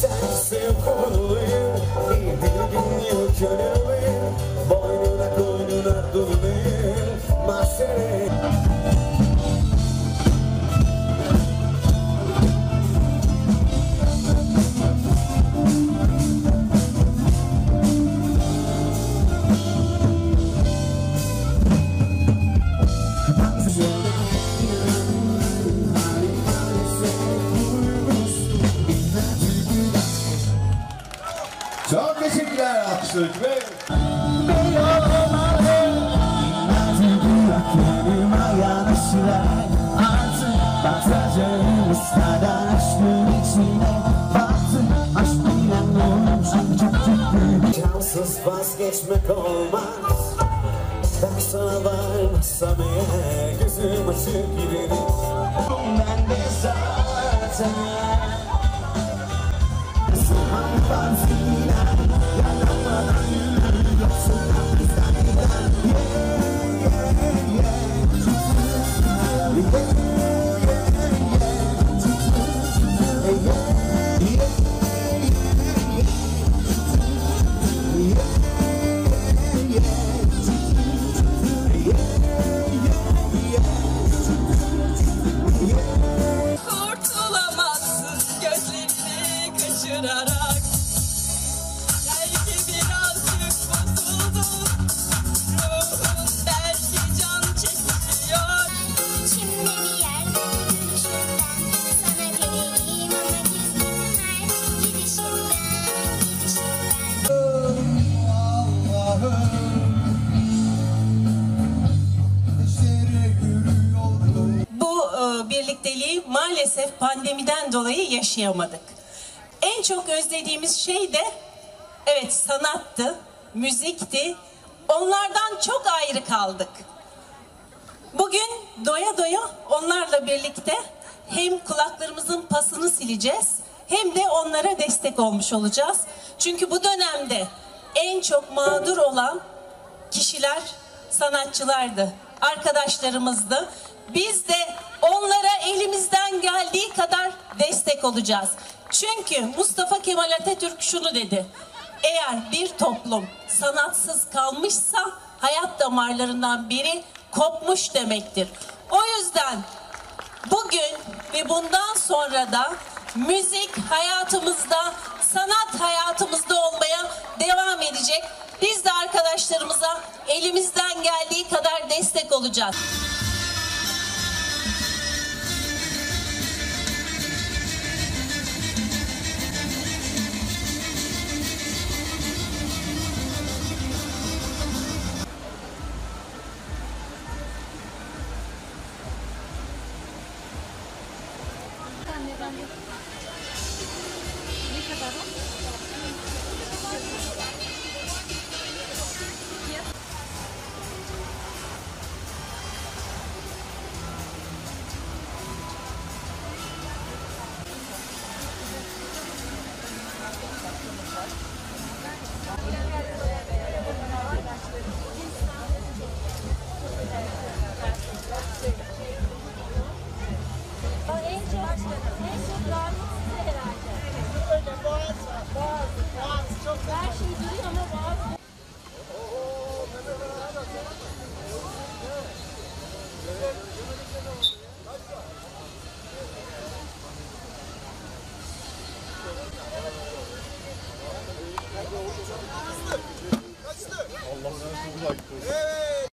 Sensin kuruluyum Bir bin yıl Çok teşekkürler alkışlar. Ve Cansız vazgeçmek olmaz Ben sana varmasam eğer Gözüm açık giderim Ben de zaten Sıhan birlikteliği maalesef pandemiden dolayı yaşayamadık. En çok özlediğimiz şey de evet sanattı, müzikti. Onlardan çok ayrı kaldık. Bugün doya doya onlarla birlikte hem kulaklarımızın pasını sileceğiz hem de onlara destek olmuş olacağız. Çünkü bu dönemde en çok mağdur olan kişiler sanatçılardı, arkadaşlarımızdı. Biz de onlara elimizden geldiği kadar destek olacağız. Çünkü Mustafa Kemal Atatürk şunu dedi. Eğer bir toplum sanatsız kalmışsa hayat damarlarından biri kopmuş demektir. O yüzden bugün ve bundan sonra da müzik hayatımızda, sanat hayatımızda olmaya devam edecek. Biz de arkadaşlarımıza elimizden geldiği kadar destek olacağız. En like this.